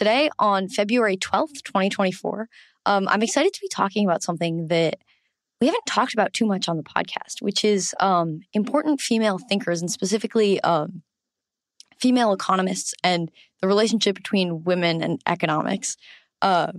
Today, on February 12th, 2024, um, I'm excited to be talking about something that we haven't talked about too much on the podcast, which is um, important female thinkers and specifically um, female economists and the relationship between women and economics. Uh,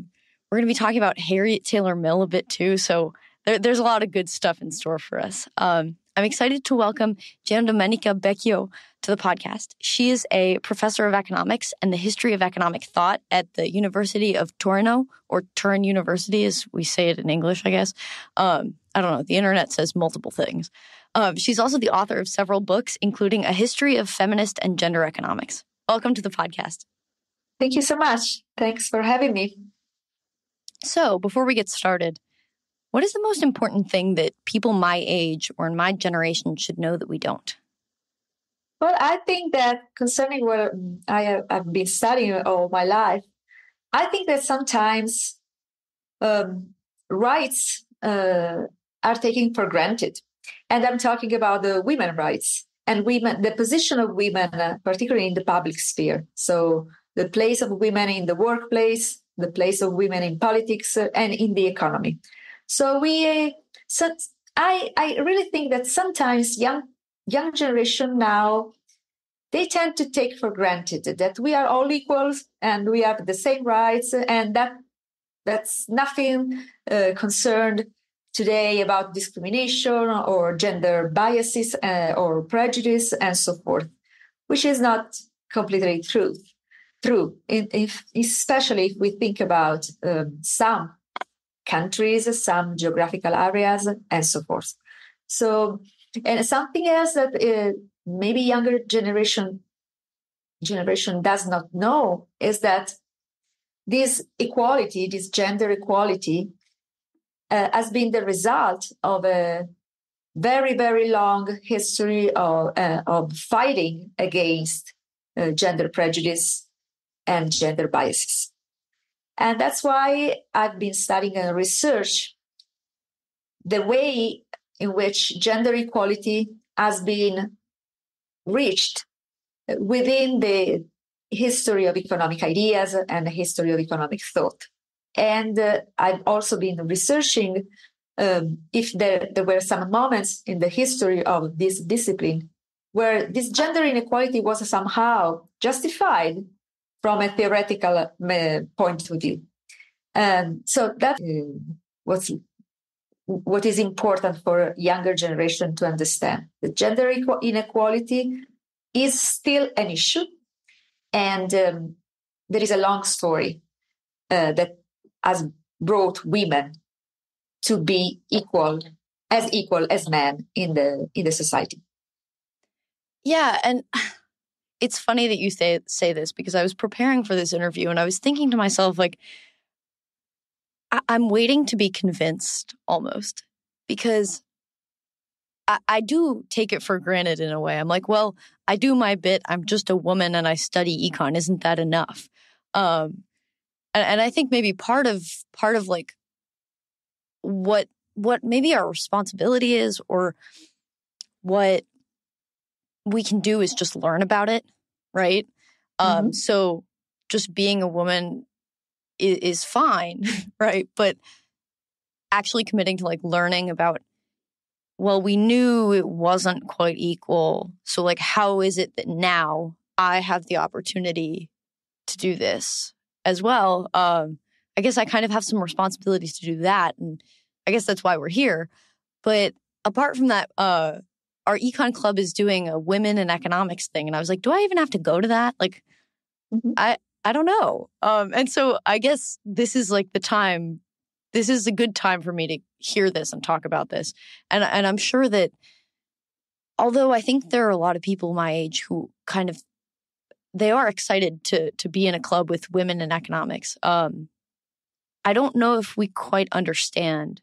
we're going to be talking about Harriet Taylor Mill a bit too. So there, there's a lot of good stuff in store for us. Um, I'm excited to welcome Giandomenica Becchio to the podcast. She is a professor of economics and the history of economic thought at the University of Torino, or Turin University, as we say it in English, I guess. Um, I don't know. The internet says multiple things. Um, she's also the author of several books, including A History of Feminist and Gender Economics. Welcome to the podcast. Thank you so much. Thanks for having me. So, before we get started, what is the most important thing that people my age or in my generation should know that we don't? Well, I think that concerning what I have been studying all my life, I think that sometimes um, rights uh, are taken for granted. And I'm talking about the women rights and women, the position of women, uh, particularly in the public sphere. So the place of women in the workplace, the place of women in politics, uh, and in the economy. So we, so I, I really think that sometimes young young generation now they tend to take for granted that we are all equals and we have the same rights and that that's nothing uh, concerned today about discrimination or gender biases uh, or prejudice and so forth which is not completely true true. In, if, especially if we think about um, some countries, some geographical areas, and so forth. So, and something else that uh, maybe younger generation generation does not know is that this equality, this gender equality, uh, has been the result of a very, very long history of, uh, of fighting against uh, gender prejudice and gender biases. And that's why I've been studying and research the way in which gender equality has been reached within the history of economic ideas and the history of economic thought. And uh, I've also been researching um, if there, there were some moments in the history of this discipline where this gender inequality was somehow justified from a theoretical uh, point of view. And so that uh, what's what is important for younger generation to understand. The gender inequality is still an issue, and um, there is a long story uh, that has brought women to be equal as equal as men in the in the society. Yeah, and it's funny that you say say this because I was preparing for this interview and I was thinking to myself like I, am waiting to be convinced almost because I, I do take it for granted in a way. I'm like, well, I do my bit. I'm just a woman and I study econ. Isn't that enough? Um, and, and I think maybe part of part of like what what maybe our responsibility is or what we can do is just learn about it, right? Um, mm-hmm. Um, so just being a woman is, is fine, right? But actually committing to like learning about, well, we knew it wasn't quite equal. So, like, how is it that now I have the opportunity to do this as well? Um, I guess I kind of have some responsibilities to do that. And I guess that's why we're here. But apart from that, uh, our econ club is doing a women in economics thing. And I was like, do I even have to go to that? Like, mm-hmm. I, I don't know. Um, and so I guess this is like the time, this is a good time for me to hear this and talk about this. And, and I'm sure that although I think there are a lot of people my age who kind of, they are excited to, to be in a club with women in economics. Um, I don't know if we quite understand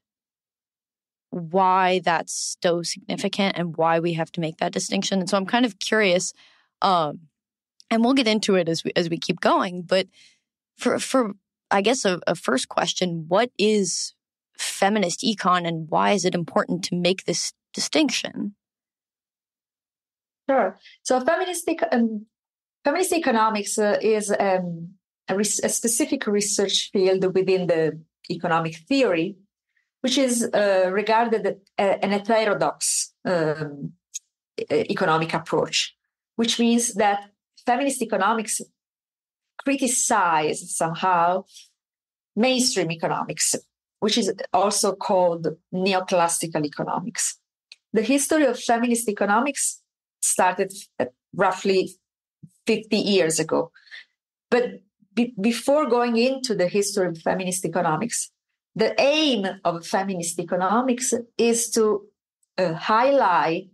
why that's so significant and why we have to make that distinction. And so I'm kind of curious, um, and we'll get into it as we as we keep going. But for for I guess a, a first question, what is feminist econ and why is it important to make this distinction? Sure. So feminist um, feminist economics uh, is um, a, res- a, specific research field within the economic theory which is uh, regarded as an heterodox um, economic approach, which means that feminist economics criticize somehow mainstream economics, which is also called neoclassical economics. The history of feminist economics started roughly 50 years ago. But be- before going into the history of feminist economics, the aim of feminist economics is to uh, highlight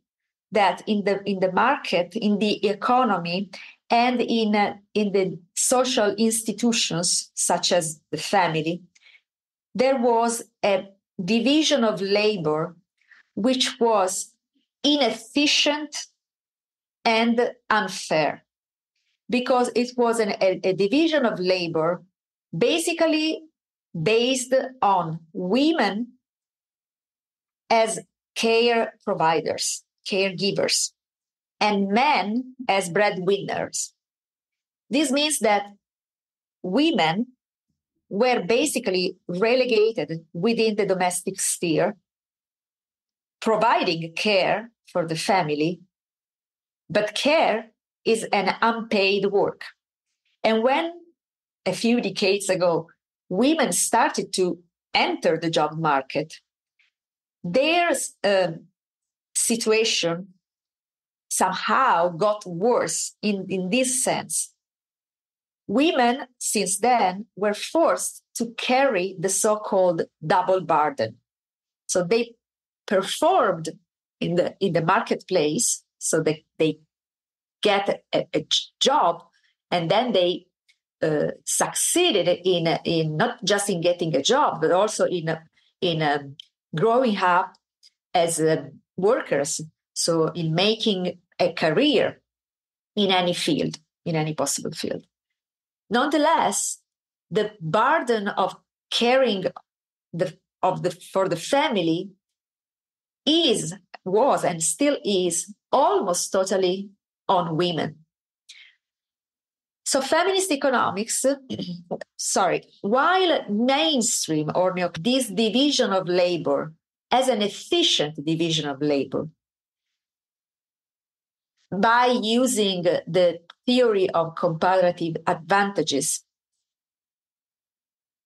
that in the in the market, in the economy, and in uh, in the social institutions such as the family, there was a division of labor which was inefficient and unfair because it was an, a, a division of labor basically based on women as care providers, caregivers, and men as breadwinners. This means that women were basically relegated within the domestic sphere, providing care for the family, but care is an unpaid work. And when a few decades ago women started to enter the job market, their uh, situation somehow got worse in, in this sense. Women, since then, were forced to carry the so called double burden. So they performed in the, in the marketplace, so they, they get a, a job and then they uh, succeeded in in not just in getting a job, but also in in um, growing up as uh, workers. So in making a career in any field, in any possible field. Nonetheless, the burden of caring the of the for the family is was and still is almost totally on women so feminist economics, sorry, while mainstream or this division of labor as an efficient division of labor by using the theory of comparative advantages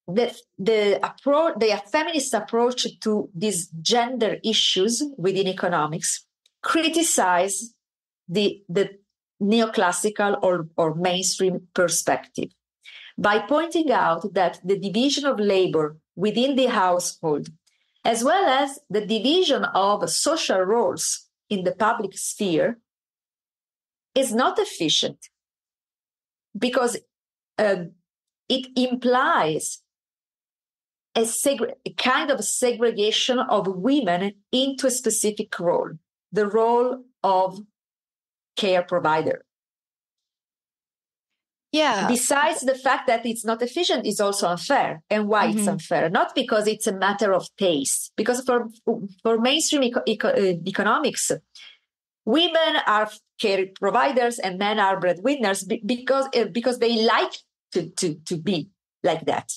the, the approach the feminist approach to these gender issues within economics criticize the, the neoclassical or, or mainstream perspective. By pointing out that the division of labor within the household, as well as the division of social roles in the public sphere, is not efficient because uh, it implies a, seg- a kind of segregation of women into a specific role, the role of care provider. Yeah. Besides the fact that it's not efficient, it's also unfair. And why mm-hmm. it's unfair? Not because it's a matter of taste, because for for mainstream eco- eco- uh, economics, women are care providers and men are breadwinners because uh, because they like to, to to be like that.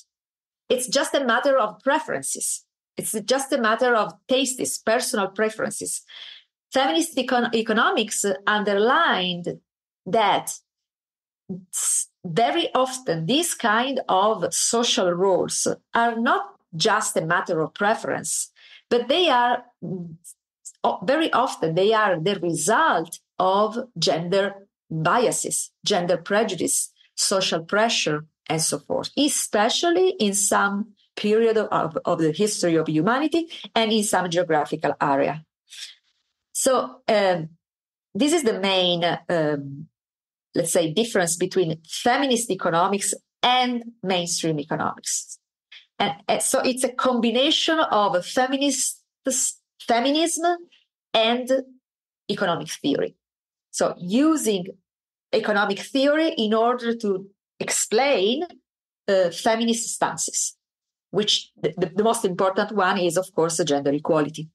It's just a matter of preferences. It's just a matter of tastes, personal preferences feminist econ- economics underlined that very often these kind of social roles are not just a matter of preference but they are very often they are the result of gender biases gender prejudice social pressure and so forth especially in some period of, of the history of humanity and in some geographical area so um, this is the main, um, let's say, difference between feminist economics and mainstream economics. And, and so it's a combination of feminist feminism and economic theory. So using economic theory in order to explain uh, feminist stances, which the, the, most important one is, of course, gender equality.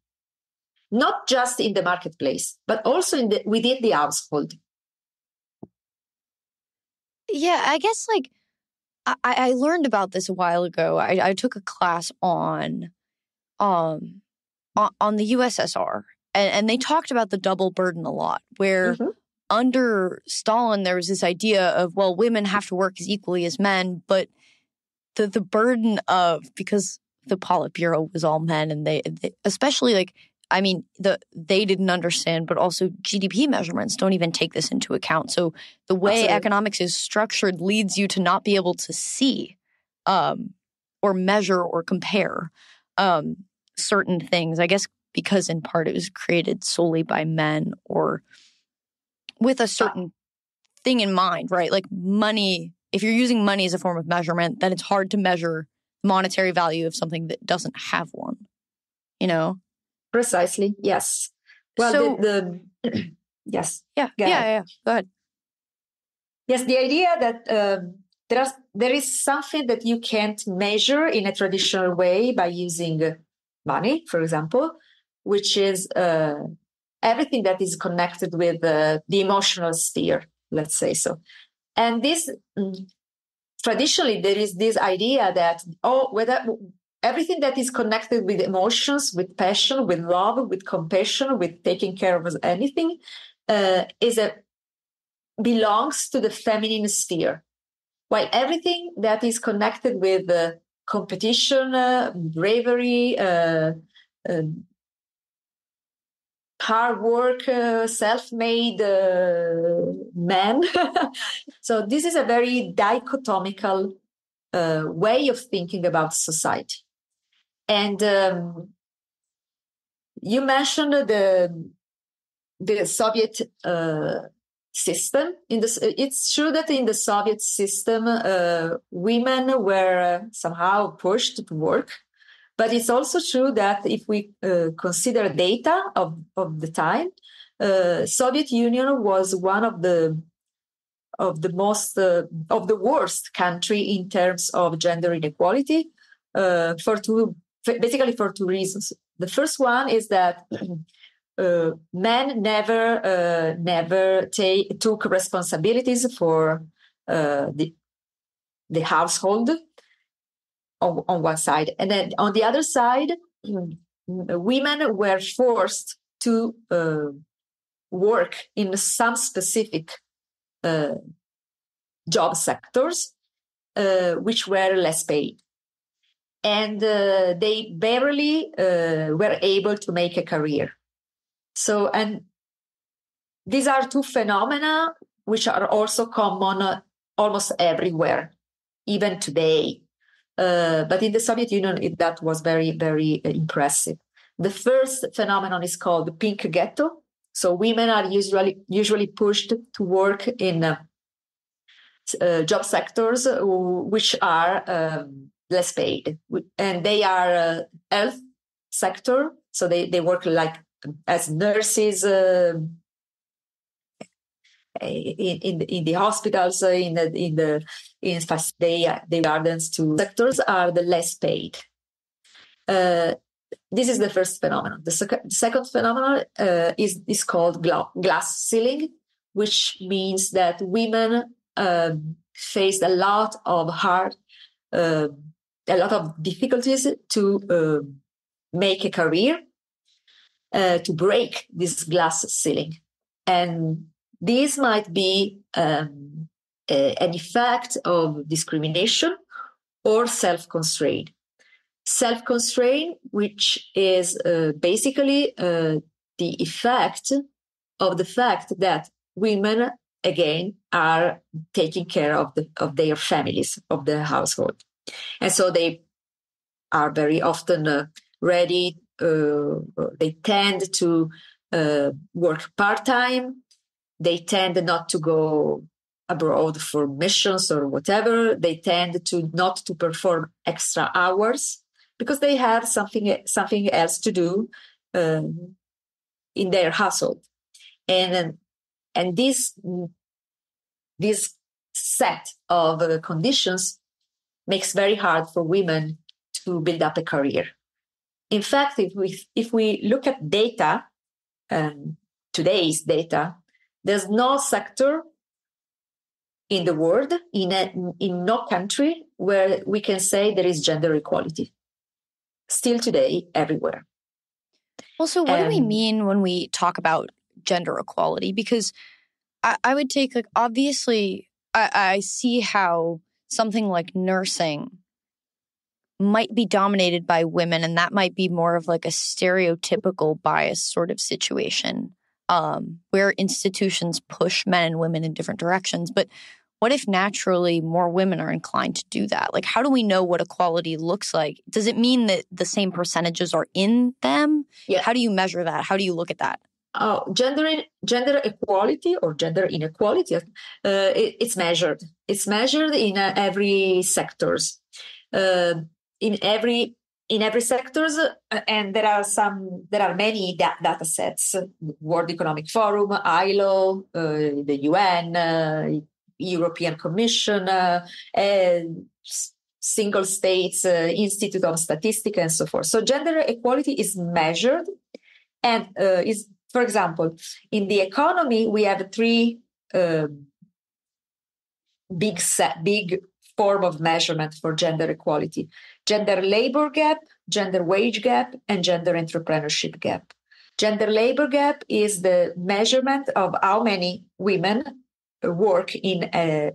Not just in the marketplace, but also in the, within the household. Yeah, I guess like I, I learned about this a while ago. I, I took a class on um on, on the USSR and, and, they talked about the double burden a lot where mm-hmm. under Stalin there was this idea of well women have to work as equally as men but the the burden of because the Politburo was all men and they, they especially like I mean, the they didn't understand, but also GDP measurements don't even take this into account. So the way Absolutely. economics is structured leads you to not be able to see um, or measure or compare um, certain things. I guess because in part it was created solely by men or with a certain thing in mind, right? Like money. If you're using money as a form of measurement, then it's hard to measure monetary value of something that doesn't have one. You know. Precisely. Yes. Well, so, the, the yes. Yeah. Yeah. Yeah. Go ahead. Yes, the idea that um, there are, there is something that you can't measure in a traditional way by using money, for example, which is uh, everything that is connected with uh, the emotional sphere, let's say so. And this mm, traditionally there is this idea that oh whether everything that is connected with emotions, with passion, with love, with compassion, with taking care of anything, uh, is a belongs to the feminine sphere. While everything that is connected with uh, competition, uh, bravery, uh, um, hard work, uh, self-made uh, man. so this is a very dichotomical way of thinking about society. And um, you mentioned the the Soviet uh, system. In this, it's true that in the Soviet system, uh, women were somehow pushed to work. But it's also true that if we uh, consider data of, of the time, uh, Soviet Union was one of the of the most uh, of the worst country in terms of gender inequality uh, for two basically for two reasons. The first one is that uh, men never uh, never take, took responsibilities for uh, the the household on, on one side, and then on the other side, women were forced to uh, work in some specific uh, job sectors, uh, which were less paid and uh, they barely uh, were able to make a career. So, and these are two phenomena which are also common uh, almost everywhere, even today. Uh, but in the Soviet Union, it, that was very, very impressive. The first phenomenon is called the pink ghetto. So women are usually usually pushed to work in uh, uh, job sectors which are um, less paid. And they are uh, health sector so they, they work like as nurses uh, in, in, in the hospitals uh, in the in the in they the gardens to sectors are the less paid. Uh, this is the first phenomenon. The, sec- the second phenomenon uh, is is called gla- glass ceiling which means that women um, faced a lot of hard uh, a lot of difficulties to uh, make a career, uh, to break this glass ceiling. And this might be um, a, an effect of discrimination or self constraint. Self constraint, which is uh, basically uh, the effect of the fact that women again are taking care of the, of their families of the household and so they are very often uh, ready. Uh, they tend to uh, work part time. They tend not to go abroad for missions or whatever, they tend to not to perform extra hours because they have something something else to do um, in their household, and and this this set of uh, conditions makes very hard for women to build up a career. In fact, if we if we look at data, um, today's data, there's no sector in the world, in a, in no country, where we can say there is gender equality. Still today, everywhere. Also, what do we mean when we talk about gender equality? Because I, I would take like obviously, I, I see how something like nursing might be dominated by women and that might be more of like a stereotypical bias sort of situation um, where institutions push men and women in different directions. But what if naturally more women are inclined to do that? Like how do we know what equality looks like? Does it mean that the same percentages are in them? Yeah. how do you measure that? How do you look at that Oh, gender gender equality or gender inequality, uh, it, it's measured. It's measured in uh, every sectors. Uh, in every in every sectors uh, and there are some there are many da- data sets world economic forum ilo uh, the un uh, european commission uh, single states uh, institute of statistics and so forth so gender equality is measured and uh, is for example in the economy we have three big set big form of measurement for gender equality gender labor gap, gender wage gap, and gender entrepreneurship gap. Gender labor gap is the measurement of how many women work in a,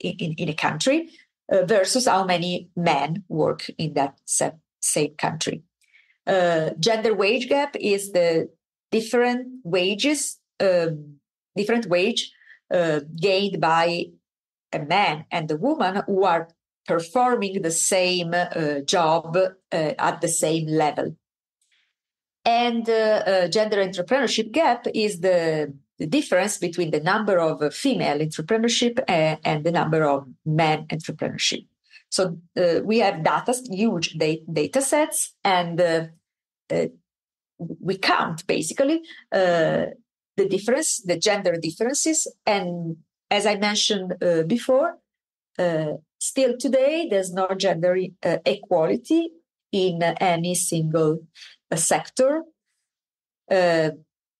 in, in a country uh, versus how many men work in that same country. Uh, gender wage gap is the different wages, um, different wage uh, gained by a man and a woman who are performing the same uh, job uh, at the same level. And uh, uh, gender entrepreneurship gap is the, the, difference between the number of female entrepreneurship and, and, the number of men entrepreneurship. So uh, we have data, huge data, data sets, and uh, we count basically the difference, the gender differences. And as I mentioned before, uh, still today, there's no gender uh, equality in any single uh, sector, uh,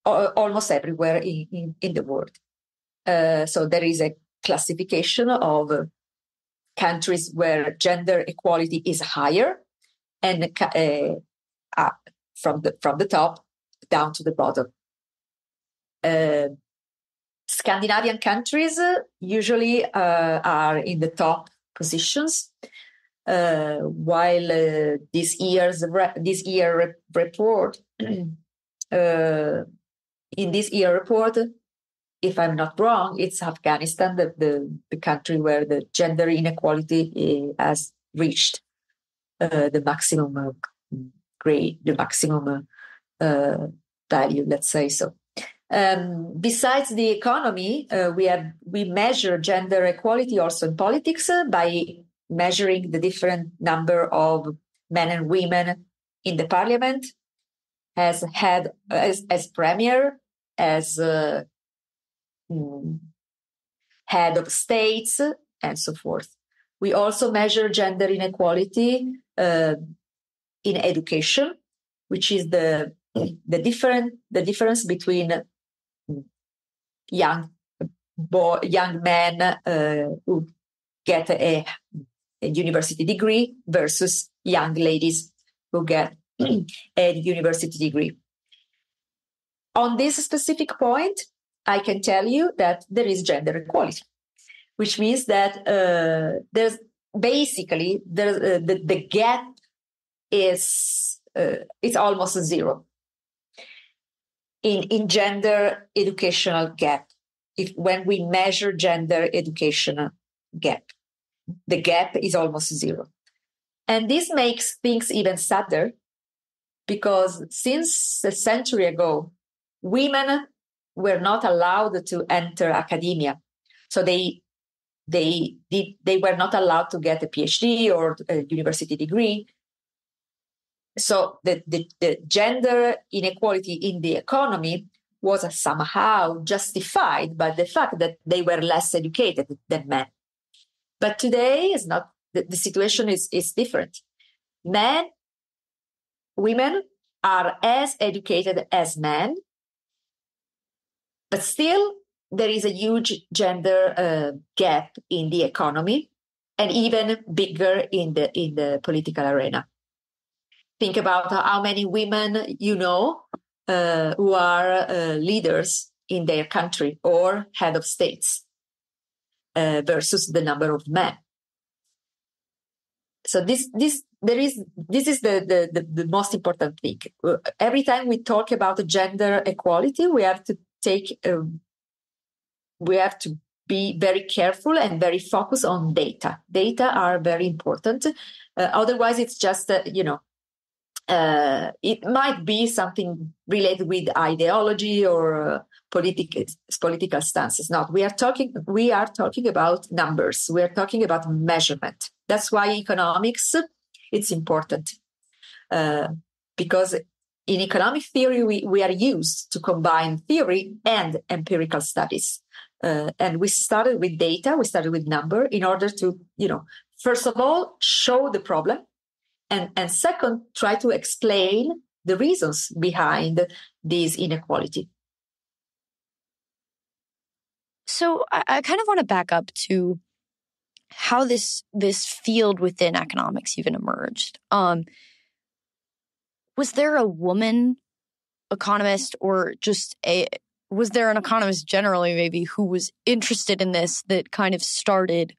almost everywhere in, in, in the world. Uh, so there is a classification of countries where gender equality is higher and from the from the top down to the bottom. Scandinavian countries usually uh, are in the top positions, uh, while uh, this year's re- this year re- report uh, in this year report, if I'm not wrong, it's Afghanistan, the, the, the country where the gender inequality uh, has reached uh, the maximum grade, the maximum value, let's say so. Um, besides the economy, uh, we have we measure gender equality also in politics uh, by measuring the different number of men and women in the parliament, as head as, as premier, as uh, mm, head of states, and so forth. We also measure gender inequality uh, in education, which is the the different the difference between young boy, young men uh, who get a, a, university degree versus young ladies who get a university degree. On this specific point, I can tell you that there is gender equality, which means that uh, there's basically there's, uh, the, the gap is uh, it's almost zero. In, in gender educational gap if when we measure gender educational gap the gap is almost zero. And this makes things even sadder because since a century ago women were not allowed to enter academia. So they they did they were not allowed to get a phd or a university degree so the, the, the gender inequality in the economy was somehow justified by the fact that they were less educated than men. But today is not the, the situation is, is different. Men women are as educated as men but still there is a huge gender uh, gap in the economy and even bigger in the in the political arena think about how many women you know uh, who are uh, leaders in their country or head of states uh, versus the number of men so this this there is this is the, the the, the most important thing every time we talk about gender equality we have to take um, we have to be very careful and very focused on data. Data are very important. Uh, otherwise, it's just, uh, you know, uh, it might be something related with ideology or uh, political political stances. Not. We are talking. We are talking about numbers. We are talking about measurement. That's why economics it's important uh, because in economic theory we, we are used to combine theory and empirical studies uh, and we started with data, we started with number in order to, you know, first of all, show the problem. And, and second, try to explain the reasons behind this inequality. So I, I kind of want to back up to how this this field within economics even emerged. Um, was there a woman economist or just a was there an economist generally maybe who was interested in this that kind of started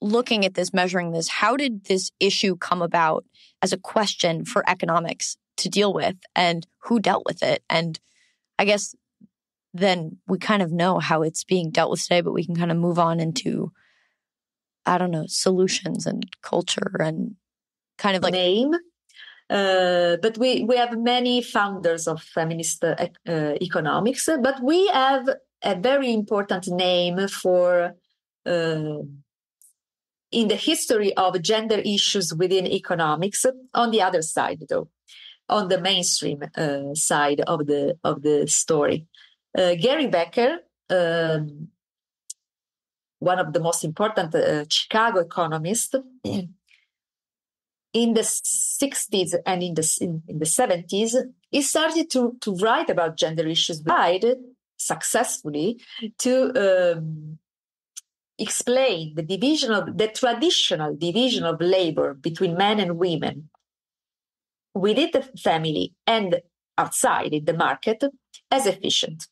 looking at this measuring this how did this issue come about as a question for economics to deal with and who dealt with it? And i guess then we kind of know how it's being dealt with today but we can kind of move on into i don't know solutions and culture and kind of like name. Uh, but we, we have many founders of feminist uh, uh, economics, but we have a very important name for uh, in the history of gender issues within economics. On the other side, though, on the mainstream uh, side of the of the story, Gary Becker. Um, one of the most important Chicago economists in the 60s and in the, in, in the 70s, he started to, to write about gender issues, tried successfully to um, explain the division of the traditional division of labor between men and women within the family and outside in the market as efficient.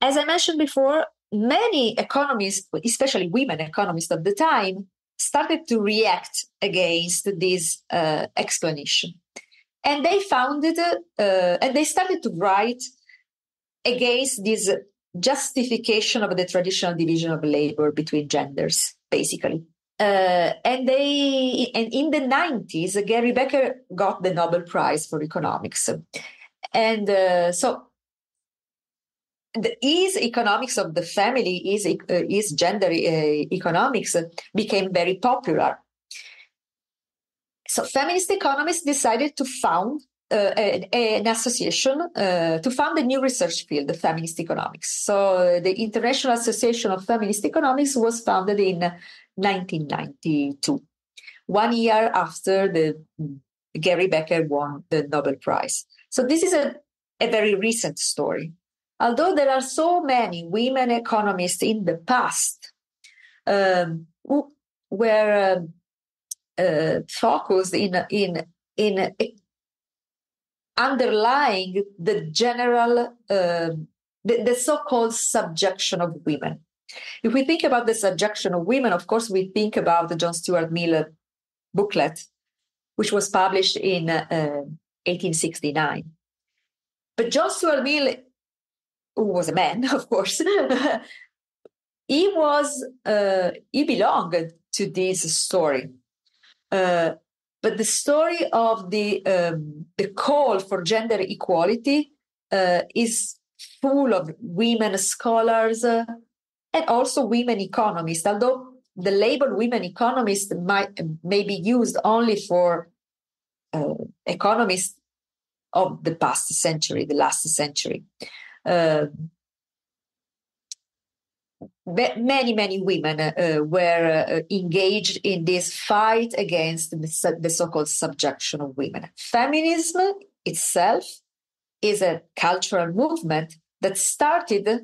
As I mentioned before, many economists, especially women economists of the time, started to react against this uh, explanation. And they founded, uh, and they started to write against this justification of the traditional division of labor between genders, basically. Uh, and they, and in the 90s, Gary Becker got the Nobel Prize for economics. And uh, so the is economics of the family is uh, is gender uh, economics became very popular so feminist economists decided to found uh, a, an association uh, to found a new research field, feminist economics. So the International Association of Feminist Economics was founded in 1992, one year after the Gary Becker won the Nobel Prize. So this is a, a very recent story although there are so many women economists in the past um, who were um, uh, focused in in in underlying the general uh, the, the so-called subjection of women. If we think about the subjection of women, of course, we think about the John Stuart Mill booklet, which was published in 1869. Uh, but John Stuart Mill who was a man, of course, he was uh, he belonged to this story. Uh, but the story of the um, the call for gender equality uh, is full of women scholars, uh, and also women economists, although the label women economists might may be used only for uh, economists of the past century, the last century. Uh, many, many women uh, were uh, engaged in this fight against the, the so called subjection of women. Feminism itself is a cultural movement that started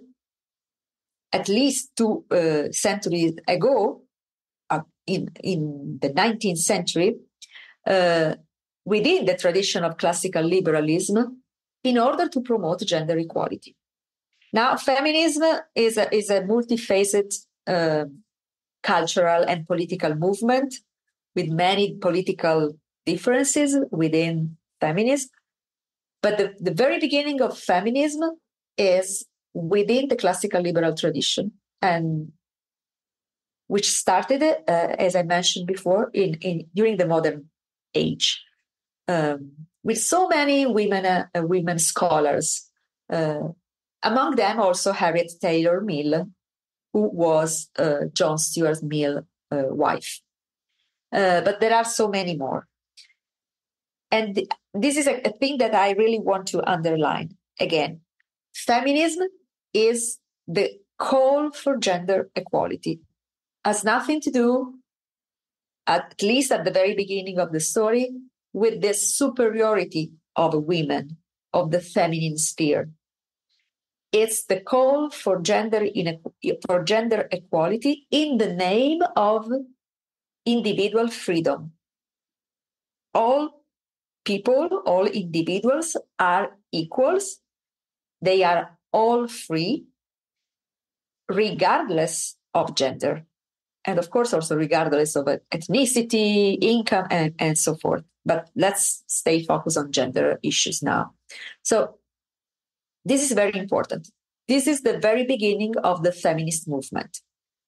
at least two uh, centuries ago, uh, in, in the 19th century, uh, within the tradition of classical liberalism, in order to promote gender equality. Now, feminism is a, is a multifaceted uh, cultural and political movement with many political differences within feminism. But the, the very beginning of feminism is within the classical liberal tradition and which started, uh, as I mentioned before, in, in during the modern age, um, with so many women uh, women scholars, uh, among them also Harriet Taylor Mill, who was uh, John Stuart Mill's uh, wife. Uh, but there are so many more, and th- this is a, a thing that I really want to underline again. Feminism is the call for gender equality. Has nothing to do, at least at the very beginning of the story, with the superiority of women, of the feminine sphere. It's the call for gender for gender equality in the name of individual freedom. All people, all individuals are equals. They are all free, regardless of gender. And of course, also regardless of ethnicity, income, and, and so forth. But let's stay focused on gender issues now. So, this is very important. This is the very beginning of the feminist movement.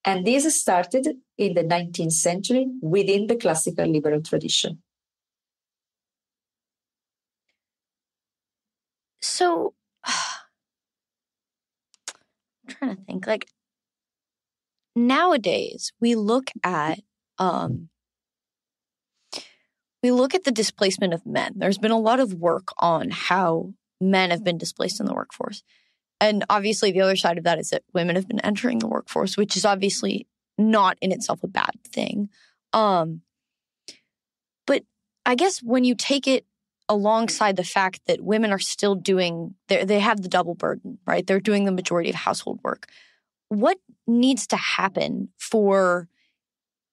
And this started in the 19th century within the classical liberal tradition. So, I'm trying to think like nowadays we look at um we look at the displacement of men. There's been a lot of work on how men have been displaced in the workforce. And obviously the other side of that is that women have been entering the workforce, which is obviously not in itself a bad thing. Um but I guess when you take it alongside the fact that women are still doing they have the double burden, right? They're doing the majority of household work. What needs to happen for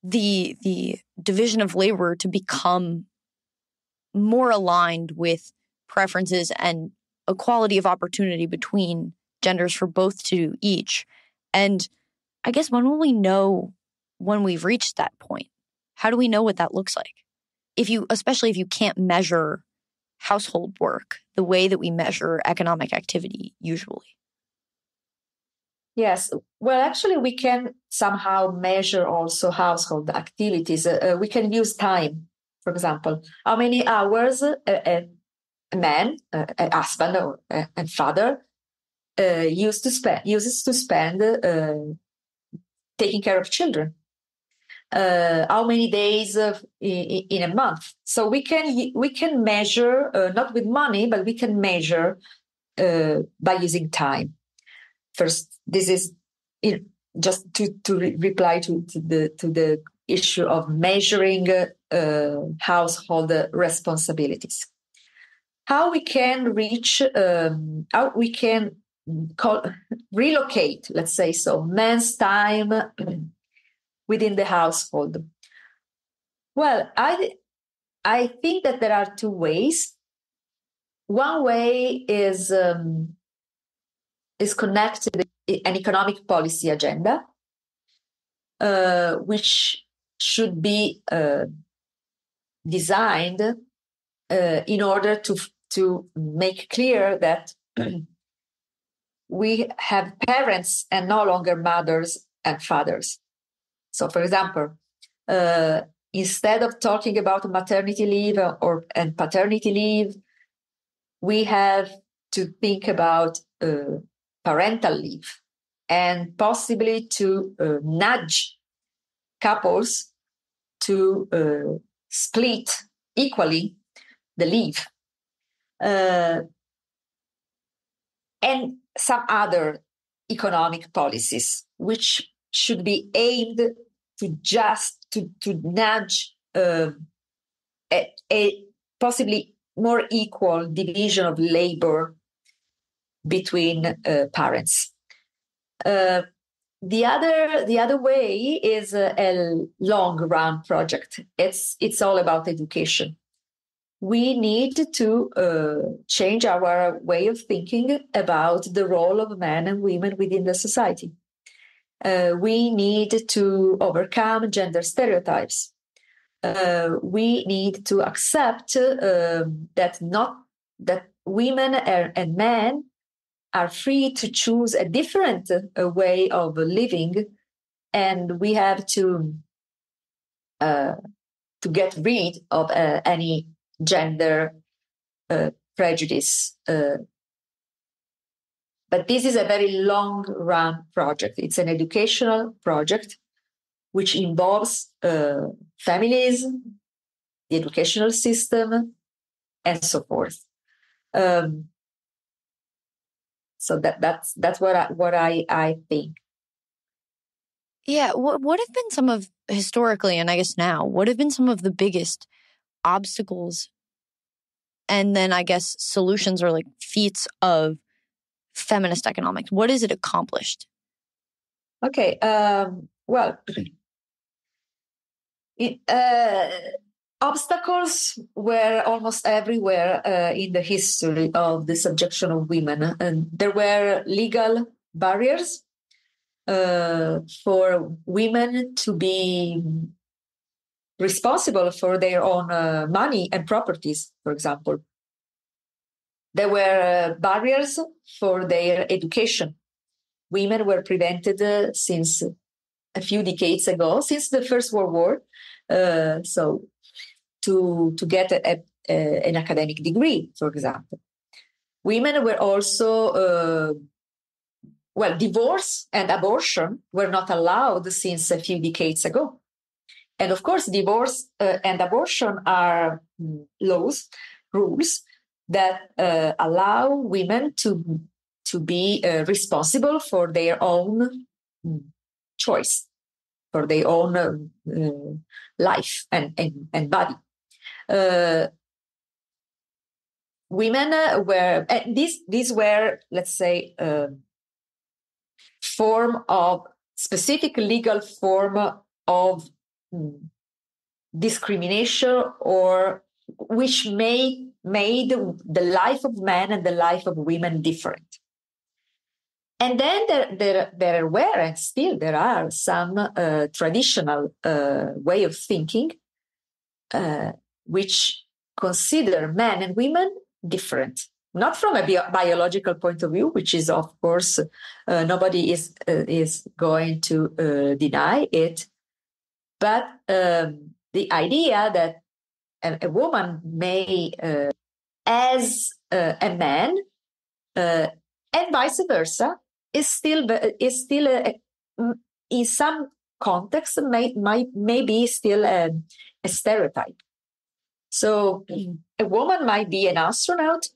the the division of labor to become more aligned with preferences and equality of opportunity between genders for both to each? And I guess when will we know when we've reached that point? How do we know what that looks like? If you especially if you can't measure household work the way that we measure economic activity usually? Yes, well, actually, we can somehow measure also household activities. Uh, uh we can use time, for example, how many hours a, a, a man, a, a husband, or a, a father uh, used to spend uses to spend uh, taking care of children uh, how many days of, in, in, a month. So we can we can measure uh, not with money, but we can measure uh, by using time. First, this is just to to re- reply to, to, the to the issue of measuring uh, household responsibilities. How we can reach, um, how we can call, relocate, let's say so, men's time within the household? Well, I I think that there are two ways. One way is um, is connected an economic policy agenda, uh, which should be uh, designed uh, in order to to make clear that we have parents and no longer mothers and fathers. So, for example, uh, instead of talking about maternity leave or and paternity leave, we have to think about uh, parental leave and possibly to uh, nudge couples to uh, split equally the leave. Uh, and some other economic policies which should be aimed to just to, to nudge uh, a, a possibly more equal division of labor between uh, parents. Uh, the other the other way is a, a, long run project. It's it's all about education. We need to uh, change our way of thinking about the role of men and women within the society. Uh, we need to overcome gender stereotypes. Uh, we need to accept uh, that not that women are, and men are free to choose a different uh, way of living, and we have to uh, to get rid of uh, any gender prejudice but this is a very long run project. It's an educational project which involves uh, families, the educational system, and so forth. Um, so that that's that's what I what I I think. Yeah, what what have been some of historically, and I guess now, what have been some of the biggest obstacles, and then I guess solutions are like feats of feminist economics? What is it accomplished? Okay. Um, well, it, uh, obstacles were almost everywhere uh, in the history of the subjection of women, and there were legal barriers uh, for women to be responsible for their own uh, money and properties, for example. There were uh, barriers for their education. Women were prevented uh, since a few decades ago, since the First World War. Uh, so, to to get a, a, an academic degree, for example, women were also uh, well, divorce and abortion were not allowed since a few decades ago. And of course, divorce uh, and abortion are mm, laws, rules that uh, allow women to to be uh, responsible for their own choice, for their own uh, life and and, and body. Uh, women were these these were let's say form of specific legal form of discrimination or which may made the life of men and the life of women different. And then there, there, there were, and still there are, some uh, traditional uh, way of thinking uh, which consider men and women different, not from a bio- biological point of view, which is, of course, uh, nobody is uh, is going to uh, deny it, but um, the idea that a, a woman may, uh, as uh, a man, uh, and vice versa, is still is still a, in some context may might may be still a, a stereotype. So a woman might be an astronaut.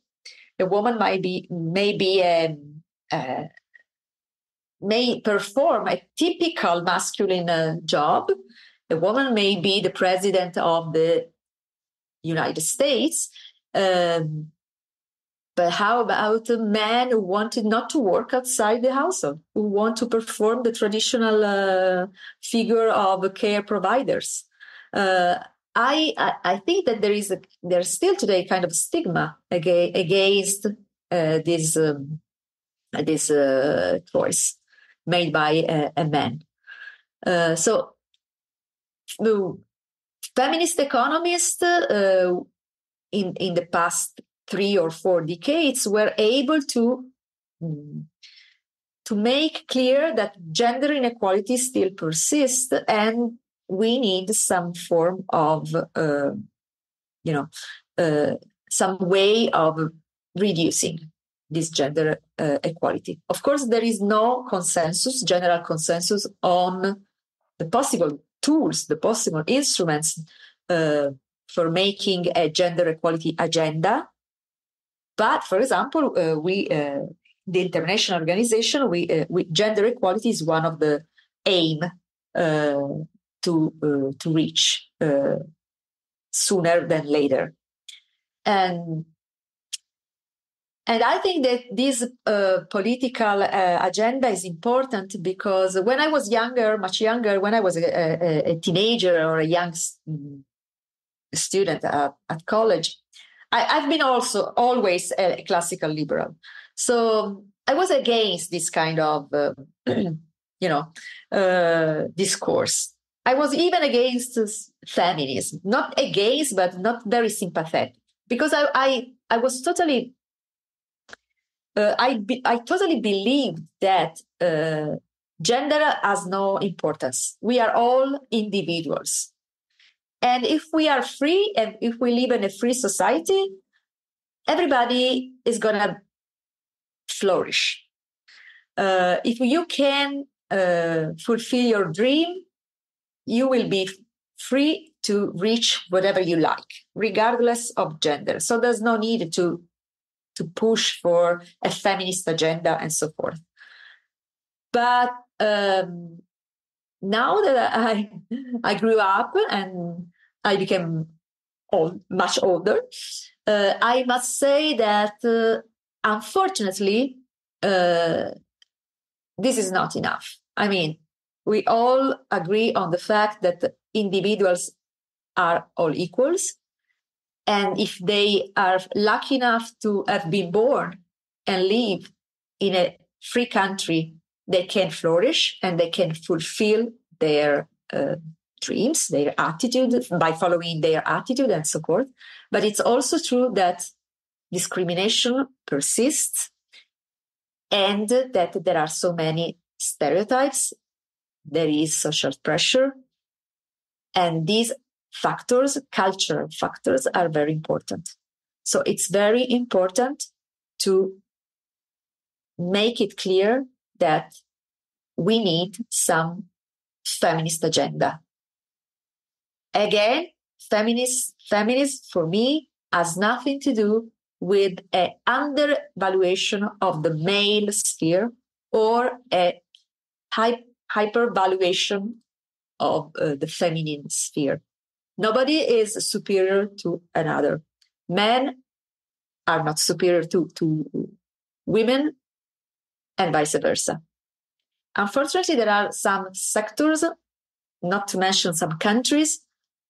A woman might be maybe a, a may perform a typical masculine uh, job. A woman may be the president of the United States. Um, but how about a man who wanted not to work outside the household, who want to perform the traditional uh, figure of care providers? Uh, I, I think that there is a, there's still today kind of stigma against uh, this um, this uh, choice made by a, a man. Uh, so feminist economists uh, in, in the past three or four decades were able to mm, to make clear that gender inequality still persists and we need some form of uh, you know uh, some way of reducing this gender uh, equality. Of course, there is no consensus, general consensus on the possible tools, the possible instruments uh, for making a gender equality agenda. But for example, uh, we, uh, the international organization, we, uh, we, gender equality is one of the aim uh, to to reach sooner than later. And and I think that this uh, political uh, agenda is important because when I was younger, much younger, when I was a, a, a teenager or a young mm, student at, at college, I, have been also always a classical liberal. So I was against this kind of, uh, you know, uh, discourse. I was even against feminism, not against, but not very sympathetic, because I, I, I was totally uh, I be, I totally believe that uh, gender has no importance. We are all individuals, and if we are free and if we live in a free society, everybody is gonna flourish. Uh, if you can uh, fulfill your dream, you will be free to reach whatever you like, regardless of gender. So there's no need to to push for a feminist agenda and so forth. But um, now that I I grew up and I became old, much older, uh, I must say that uh, unfortunately uh, this is not enough. I mean, we all agree on the fact that individuals are all equals and if they are lucky enough to have been born and live in a free country, they can flourish and they can fulfill their uh, dreams, their attitude by following their attitude and so forth. But it's also true that discrimination persists and that there are so many stereotypes, there is social pressure, and these factors, cultural factors, are very important. So it's very important to make it clear that we need some feminist agenda. Again, feminist, feminist for me has nothing to do with an undervaluation of the male sphere or a hypervaluation of uh, the feminine sphere. Nobody is superior to another. Men are not superior to, to women and vice versa. Unfortunately, there are some sectors, not to mention some countries,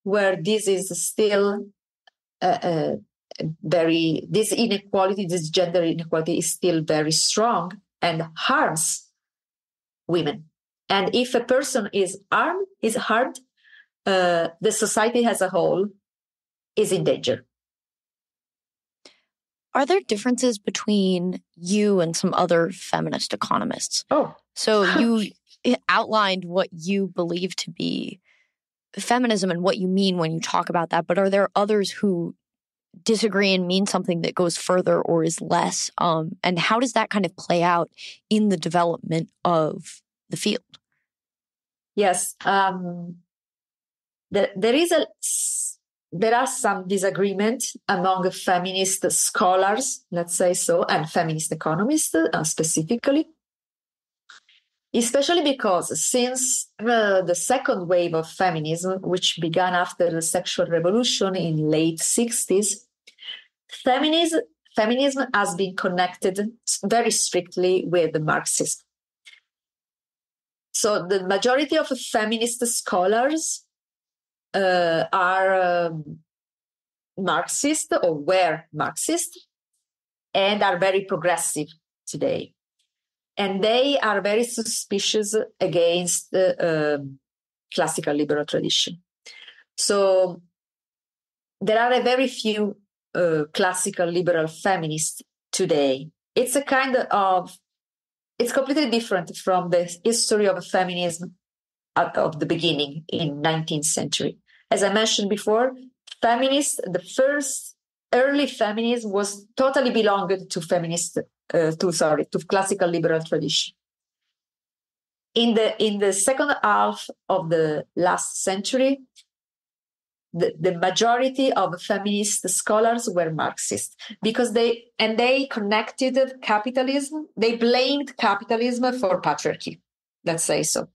where this is still uh, uh, very, this inequality, this gender inequality is still very strong and harms women. And if a person is harmed, is harmed, uh, the society as a whole is in danger. Are there differences between you and some other feminist economists? Oh. So you outlined what you believe to be feminism and what you mean when you talk about that, but are there others who disagree and mean something that goes further or is less? Um, and how does that kind of play out in the development of the field? Yes. Um, there, there is a there are some disagreement among feminist scholars, let's say so, and feminist economists uh, specifically, especially because since uh, the second wave of feminism, which began after the sexual revolution in late 60s, feminism, feminism has been connected very strictly with Marxism. So the majority of feminist scholars uh, are um, Marxist or were Marxist and are very progressive today. And they are very suspicious against the um, classical liberal tradition. So there are a very few uh, classical liberal feminists today. It's a kind of, it's completely different from the history of feminism of the beginning in 19th century. As I mentioned before, feminist, the first early feminism was totally belonged to feminist uh, to sorry to classical liberal tradition. In the in the second half of the last century, the, the majority of feminist scholars were Marxist because they and they connected capitalism. They blamed capitalism for patriarchy. Let's say so.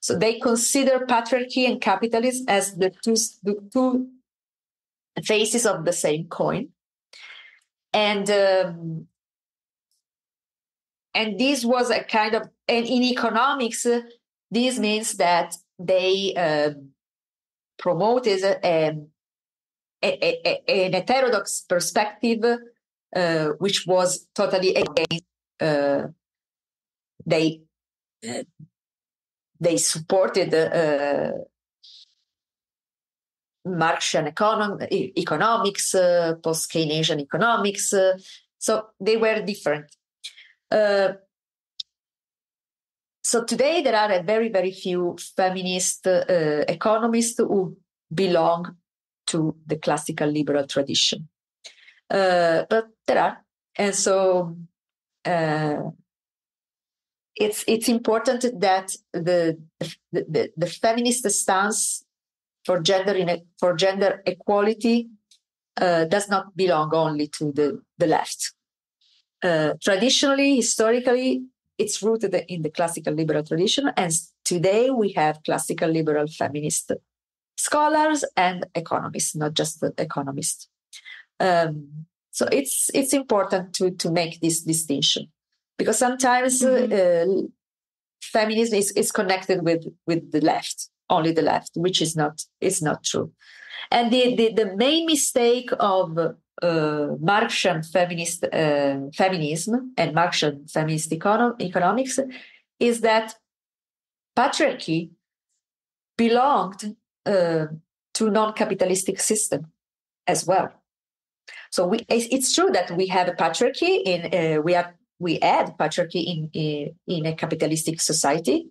So they consider patriarchy and capitalism as the two, the two faces of the same coin. And um, and this was a kind of and in economics, this means that they uh, promoted a, a, a, an heterodox perspective, uh, which was totally against. Uh, they uh, they supported uh, Marxian econom- economics, uh, post Keynesian economics. Uh, so they were different. Uh, so today there are very, very few feminist uh, economists who belong to the classical liberal tradition. Uh, but there are. And so it's it's important that the the, the, feminist stance for gender in for gender equality uh, does not belong only to the the left. Uh, traditionally, historically, it's rooted in the classical liberal tradition, and today we have classical liberal feminist scholars and economists, not just economists. Um, so it's it's important to to make this distinction because sometimes mm-hmm. uh, feminism is, is connected with with the left only the left which is not is not true and the the, the main mistake of uh, Marxian feminist uh, feminism and Marxian feminist econo- economics is that patriarchy belonged uh, to non-capitalistic system as well. So we, it's true that we have a patriarchy in uh, we have we add patriarchy in, in, a capitalistic society.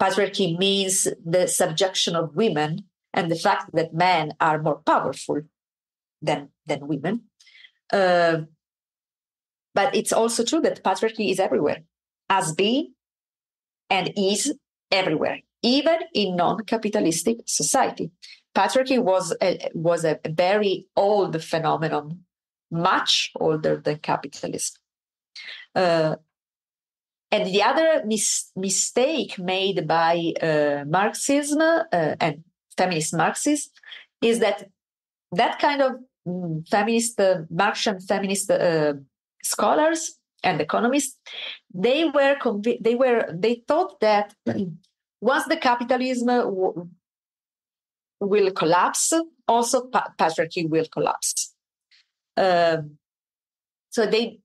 Patriarchy means the subjection of women and the fact that men are more powerful than, than women. Uh, but it's also true that patriarchy is everywhere, has been and is everywhere, even in non-capitalistic society. Patriarchy was a, was a very old phenomenon, much older than capitalism. Uh, and the other mis- mistake made by uh, Marxism uh, and feminist Marxists is that that kind of mm, feminist, uh, Marxian feminist uh, scholars and economists, they were conv- they were they thought that once the capitalism w- will collapse, also pa- patriarchy will collapse. Um, so they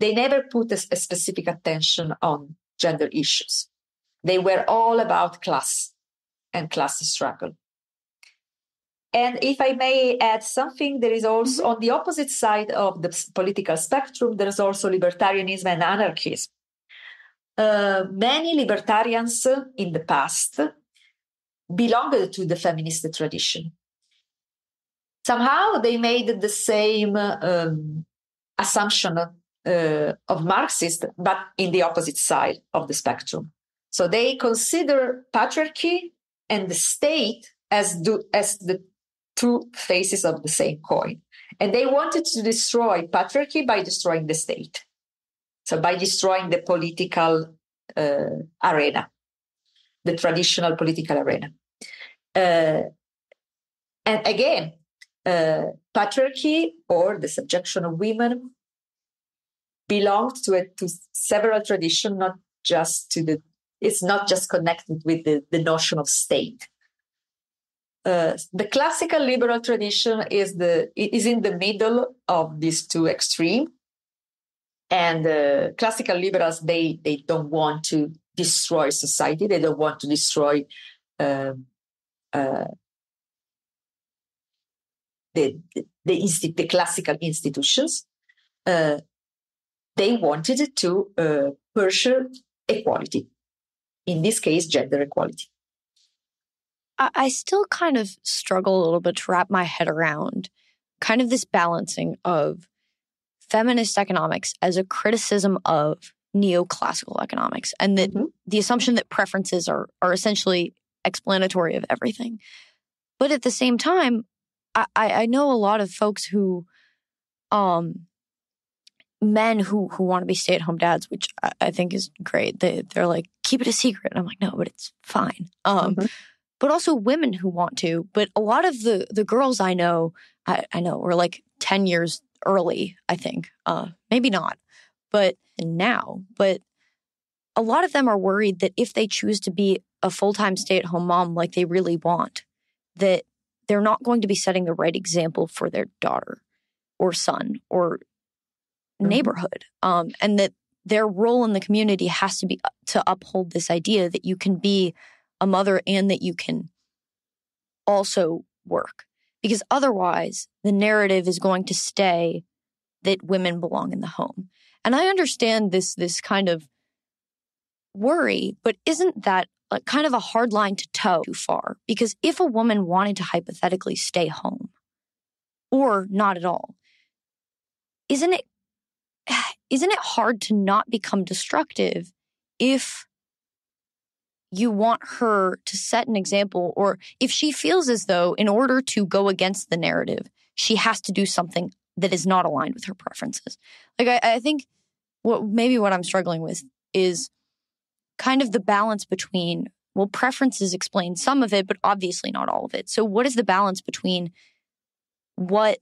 they never put a, a specific attention on gender issues. They were all about class and class struggle. And if I may add something, there is also mm-hmm. on the opposite side of the political spectrum, there is also libertarianism and anarchism. Uh, many libertarians in the past belonged to the feminist tradition. Somehow they made the same um, assumption uh, of Marxist, but in the opposite side of the spectrum. So they consider patriarchy and the state as, do, as the two faces of the same coin. And they wanted to destroy patriarchy by destroying the state. So by destroying the political uh, arena, the traditional political arena. Uh, and again, uh, patriarchy or the subjection of women belonged to it to several traditions, not just to the. It's not just connected with the, the notion of state. Uh, the classical liberal tradition is the is in the middle of these two extremes, and uh, classical liberals they they don't want to destroy society. They don't want to destroy um, uh, the the, the, the, classical institutions. Uh, they wanted to uh, pursue equality, in this case, gender equality. I still kind of struggle a little bit to wrap my head around kind of this balancing of feminist economics as a criticism of neoclassical economics and that mm-hmm. the assumption that preferences are are essentially explanatory of everything. But at the same time, I, I know a lot of folks who um men who who want to be stay at home dads, which I, I, think is great. They they're like keep it a secret. And I'm like, no, but it's fine. Um, mm-hmm. but also women who want to. But a lot of the the girls I know, I, I know, are like ten years early. I think, uh, maybe not, but now, but a lot of them are worried that if they choose to be a full time stay at home mom like they really want, that they're not going to be setting the right example for their daughter or son or. Neighborhood. Um, and that their role in the community has to be to uphold this idea that you can be a mother and that you can also work. Because otherwise, the narrative is going to stay that women belong in the home. And I understand this this kind of worry, but isn't that kind of a hard line to toe too far? Because if a woman wanted to hypothetically stay home or not at all, isn't it isn't it hard to not become destructive if you want her to set an example or if she feels as though in order to go against the narrative she has to do something that is not aligned with her preferences. Like I, I think what maybe what I'm struggling with is kind of the balance between well, preferences explain some of it, but obviously not all of it. So what is the balance between what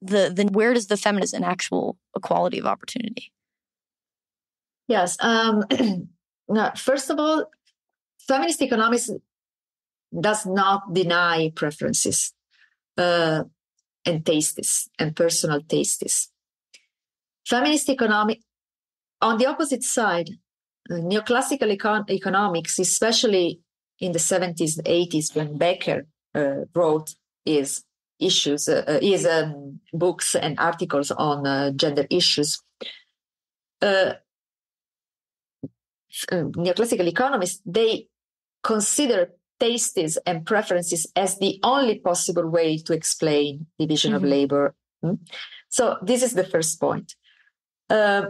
the then where does the feminism actual equality of opportunity? Yes. Um first of all, feminist economics does not deny preferences. Uh, and tastes and personal tastes. Feminist economic, on the opposite side, uh, neoclassical econ- economics, especially in the 70s and 80s when Becker uh, wrote his issues, uh, uh um, books and articles on uh, gender issues. Uh, neoclassical economists, they consider tastes and preferences as the only possible way to explain division mm-hmm. of labor. Hmm? So this is the first point. Uh,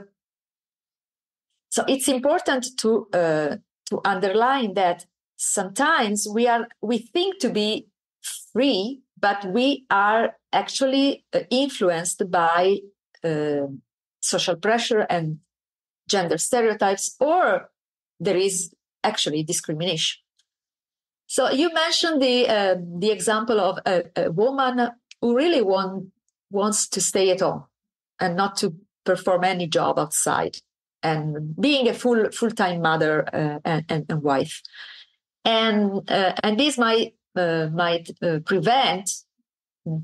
so it's important to uh, to underline that sometimes we are we think to be free, but we are actually uh, influenced by uh, social pressure and gender stereotypes, or there is actually discrimination. So you mentioned the uh, the example of a, a, woman who really want, wants to stay at home and not to perform any job outside, and being a full full time mother uh, and, and, and, wife, and uh, and this might uh, might uh, prevent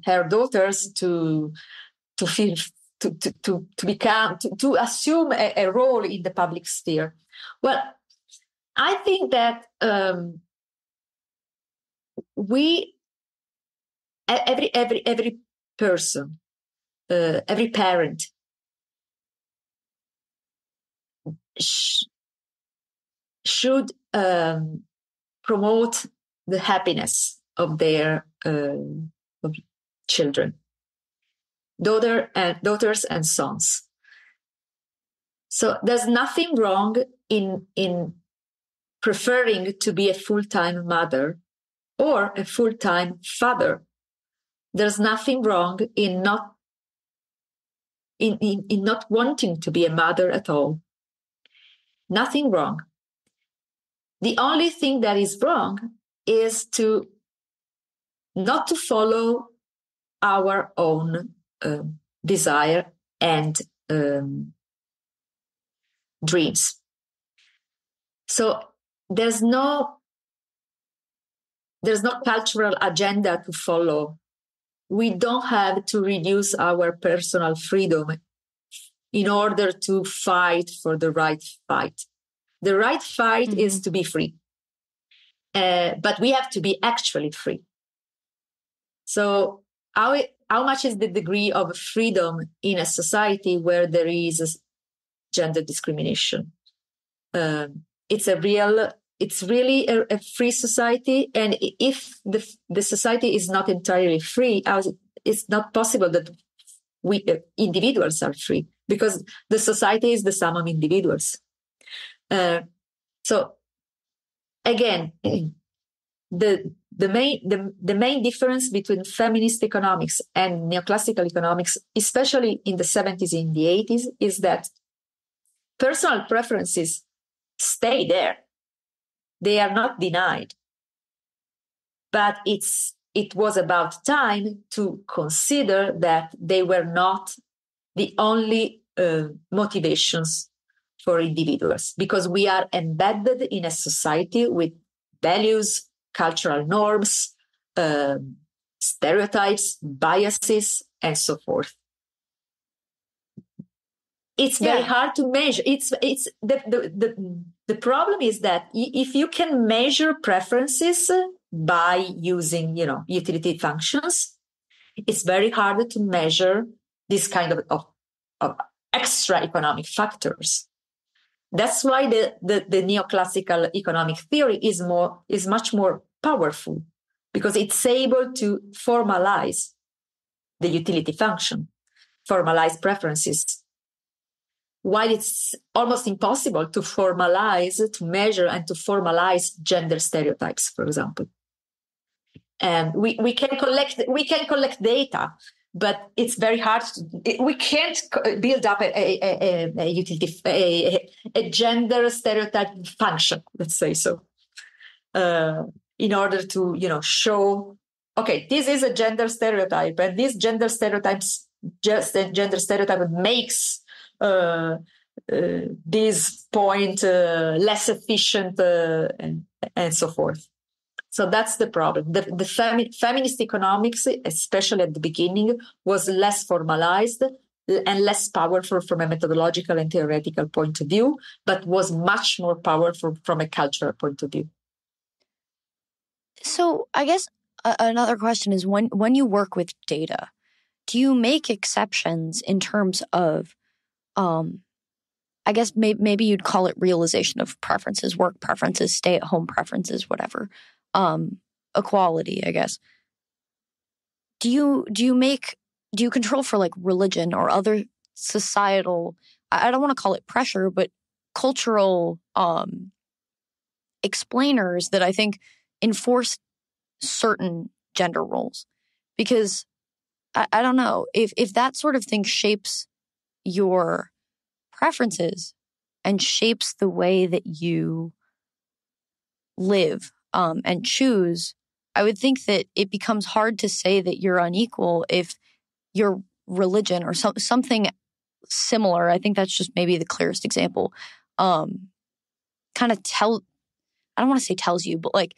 her daughters to to feel to to to, become to, to assume a, a, role in the public sphere. Well, I think that. Um, we every every every person uh, every parent sh- should um, promote the happiness of their uh, of children daughter and daughters and sons so there's nothing wrong in in preferring to be a full-time mother or a full time father. There's nothing wrong in not in, in, in not wanting to be a mother at all. Nothing wrong. The only thing that is wrong is to not to follow our own uh, desire and um, dreams. So there's no there's no cultural agenda to follow. We don't have to reduce our personal freedom in order to fight for the right fight. The right fight mm-hmm. is to be free. Uh, but we have to be actually free. So, how, how much is the degree of freedom in a society where there is gender discrimination? Um, it's a real it's really a, a, free society. And if the, the society is not entirely free, it's not possible that we uh, individuals are free because the society is the sum of individuals. Uh, so again, the the main the, the main difference between feminist economics and neoclassical economics, especially in the 70s and the 80s, is that personal preferences stay there. They are not denied. But it's it was about time to consider that they were not the only uh, motivations for individuals because we are embedded in a society with values, cultural norms, uh, stereotypes, biases, and so forth. It's very yeah. hard to measure. It's it's the, the the the problem is that if you can measure preferences by using you know utility functions, it's very hard to measure this kind of, of, of extra economic factors. That's why the, the, the neoclassical economic theory is more is much more powerful because it's able to formalize the utility function, formalize preferences. While it's almost impossible to formalize, to measure, and to formalize gender stereotypes, for example. And we, we can collect we can collect data but it's very hard. To, we can't build up a, a, a, a utility, a, a, gender stereotype function, let's say so, uh, in order to you know show, okay, this is a gender stereotype, and this gender stereotypes just a gender stereotype makes uh, uh, this point uh, less efficient uh, and, and so forth. So that's the problem. The, the femi- feminist economics, especially at the beginning, was less formalized and less powerful from a methodological and theoretical point of view, but was much more powerful from a cultural point of view. So I guess uh, another question is when when you work with data, do you make exceptions in terms of um, I guess may- maybe you'd call it realization of preferences, work preferences, stay at home preferences, whatever um, equality, I guess. Do you do you make do you control for like religion or other societal I don't want to call it pressure, but cultural um explainers that I think enforce certain gender roles. Because I, I don't know, if if that sort of thing shapes your preferences and shapes the way that you live um, and choose, I would think that it becomes hard to say that you're unequal if your religion or some, something similar, I think that's just maybe the clearest example, um, kind of tell, I don't want to say tells you, but like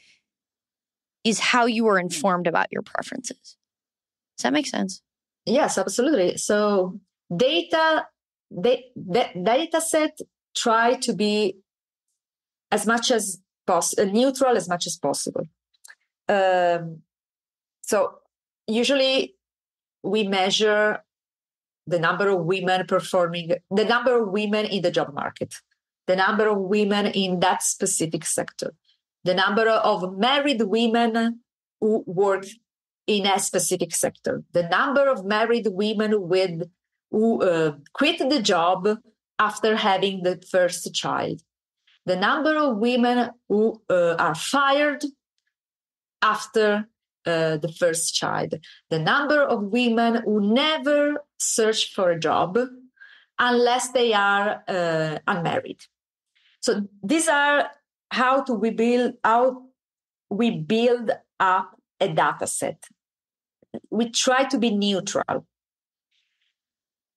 is how you are informed about your preferences. Does that make sense? Yes, absolutely. So data, the data set try to be as much as pos- uh, neutral as much as possible. Um, so usually we measure the number of women performing, the number of women in the job market, the number of women in that specific sector, the number of married women who work in a specific sector, the number of married women with who uh, quit the job after having the first child, the number of women who uh, are fired after uh, the first child, the number of women who never search for a job unless they are uh, unmarried. So these are how to we build how we build up a data set. We try to be neutral.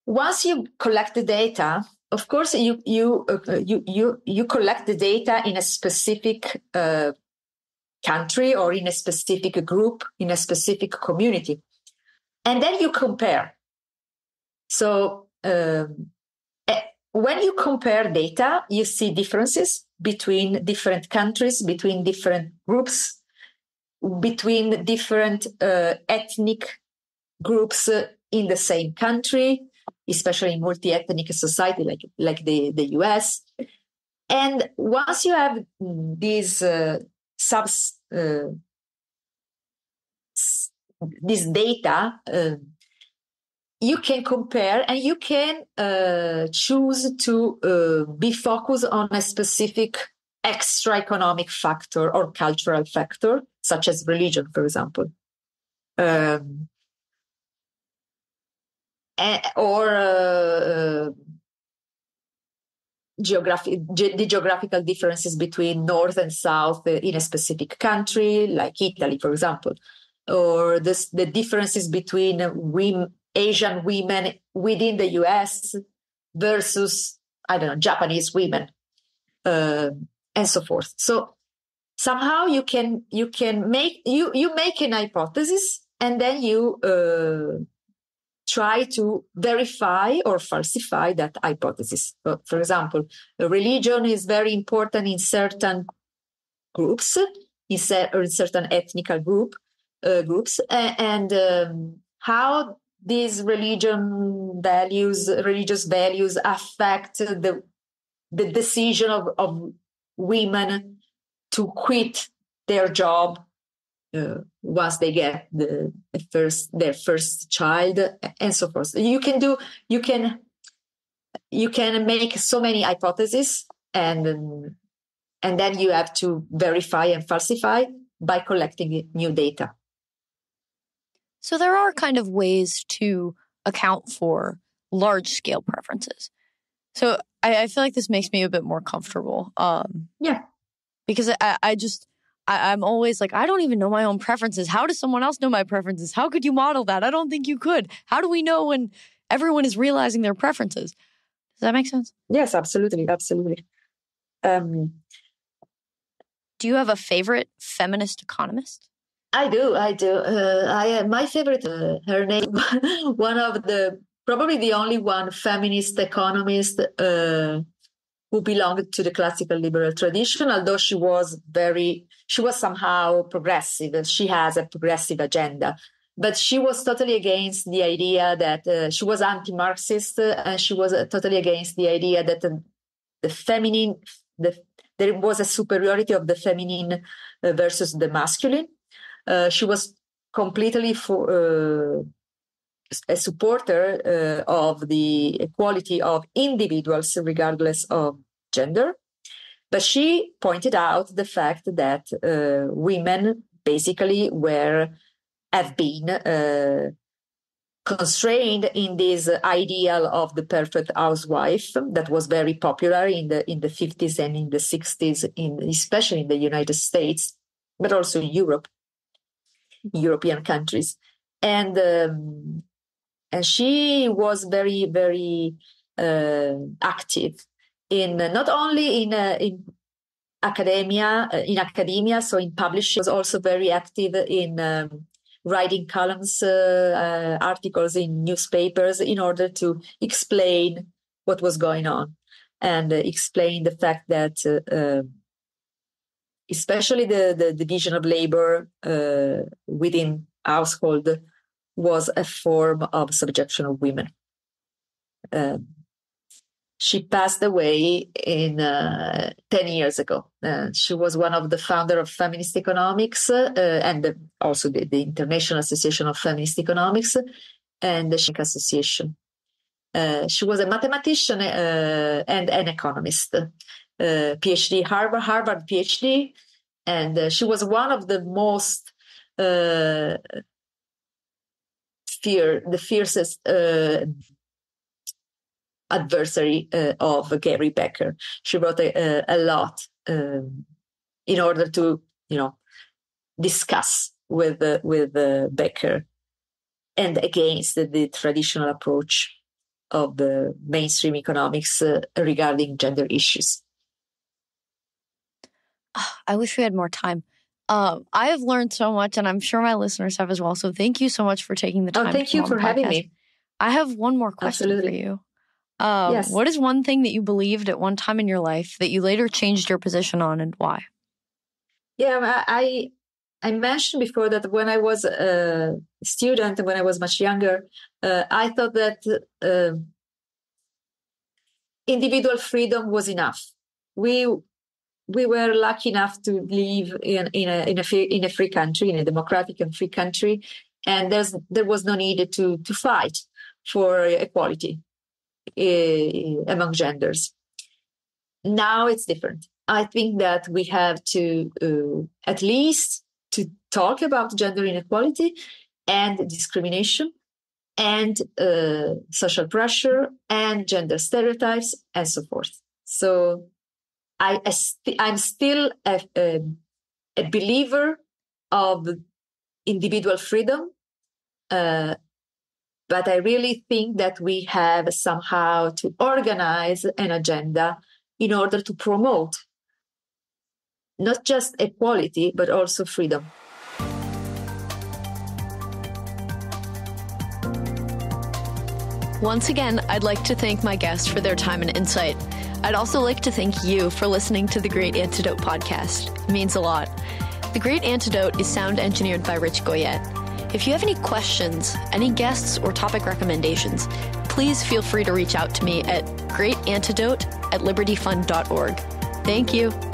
Once you collect the data, of course you you uh, you you you collect the data in a specific uh, country or in a specific group in a specific community and then you compare. So um, eh, when you compare data you see differences between different countries between different groups between different uh, ethnic groups in the same country especially in multi-ethnic society like like the the US. And once you have these uh, subs uh, this data, uh, you can compare and you can uh, choose to uh, be focused on a specific extra economic factor or cultural factor, such as religion, for example. Um, or uh, geographic, ge- the geographical differences between north and south in a specific country, like Italy, for example, or this, the differences between Asian women within the US versus, I don't know, Japanese women, uh, and so forth. So somehow you can you can make you you make an hypothesis and then you uh, try to verify or falsify that hypothesis. For example, religion is very important in certain groups, in, certain ethnic group uh, groups, and um, how these religion values, religious values, affect the the decision of, of women to quit their job uh, once they get the, the, first their first child and so forth. You can do you can you can make so many hypotheses and and then you have to verify and falsify by collecting new data. So there are kind of ways to account for large scale preferences. So I, I feel like this makes me a bit more comfortable um yeah. because i, I just I, am always like, I don't even know my own preferences. How does someone else know my preferences? How could you model that? I don't think you could. How do we know when everyone is realizing their preferences? Does that make sense? Yes, absolutely. Absolutely. Um, do you have a favorite feminist economist? I do. I do. Uh, I uh, my favorite. Uh, her name, one of the probably the only one feminist economist uh, who belonged to the classical liberal tradition, although she was very, she was somehow progressive. She has a progressive agenda. But she was totally against the idea that uh, she was anti Marxist uh, and she was uh, totally against the idea that the, the feminine, the, there was a superiority of the feminine uh, versus the masculine. She was completely for, a supporter uh, of the equality of individuals regardless of gender. But she pointed out the fact that uh, women basically were have been uh, constrained in this ideal of the perfect housewife that was very popular in the in the 50s and in the 60s in especially in the United States but also in Europe European countries. And um, and she was very very uh, active in not only in uh, in academia uh, in academia so in publishing was also very active in um, writing columns uh, uh, articles in newspapers in order to explain what was going on and uh, explain the fact that especially the, the division of labor within household was a form of subjection of women. Um, she passed away in uh, 10 years ago. Uh, she was one of the founder of feminist economics uh, and the, also the, the, International Association of Feminist Economics and the Shinka Association. Uh, she was a mathematician uh, and an economist, uh, PhD, Harvard, Harvard PhD, and she was one of the most fear, the fiercest adversary uh, of Gary Becker. She wrote a, a lot um, in order to, you know, discuss with uh, with Becker and against the, traditional approach of the mainstream economics uh, regarding gender issues. I wish we had more time. Um, I have learned so much, and I'm sure my listeners have as well. So thank you so much for taking the oh, time. Oh, thank you for having me. I have one more question Absolutely. for you. Um, yes. What is one thing that you believed at one time in your life that you later changed your position on, and why? Yeah, I I mentioned before that when I was a student, when I was much younger, uh, I thought that uh, individual freedom was enough. We we were lucky enough to live in, in, a, in, a, free, in a free country, in a democratic and free country, and there's, there was no need to, to fight for equality among genders. Now it's different. I think that we have to uh, at least to talk about gender inequality and discrimination and uh, social pressure and gender stereotypes and so forth. So I, I st- I'm still a, a, a, believer of individual freedom, uh, but I really think that we have somehow to organize an agenda in order to promote not just equality, but also freedom. Once again, I'd like to thank my guests for their time and insight. I'd also like to thank you for listening to the Great Antidote podcast. It means a lot. The Great Antidote is sound engineered by Rich Goyette. If you have any questions, any guests, or topic recommendations, please feel free to reach out to me at greatantidote at libertyfund.org. Thank you.